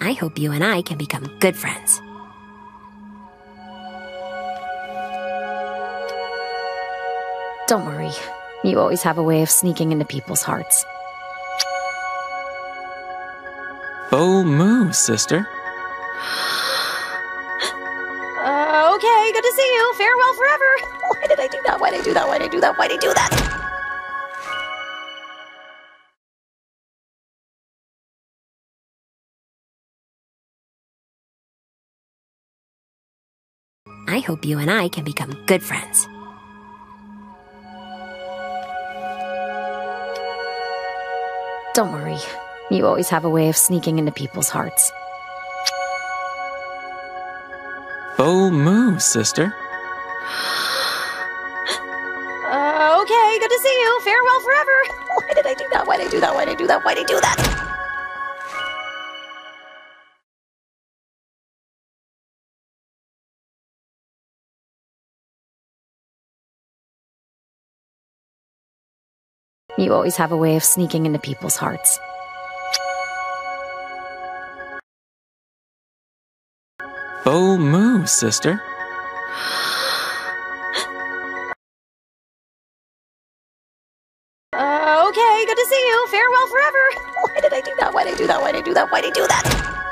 I hope you and I can become good friends. Don't worry. You always have a way of sneaking into people's hearts. Bow moo, sister. Uh, okay, good to see you. Farewell forever. Why did I do that? Why did I do that? Why did I do that? Why did I do that? I hope you and I can become good friends. Don't worry. You always have a way of sneaking into people's hearts. Bow move, sister. Uh, okay, good to see you. Farewell forever. Why did I do that? Why did I do that? Why did I do that? Why did I do that? You always have a way of sneaking into people's hearts. Bow moo, sister. Uh, okay, good to see you. Farewell forever. Why did I do that? Why did I do that? Why did I do that? Why did I do that?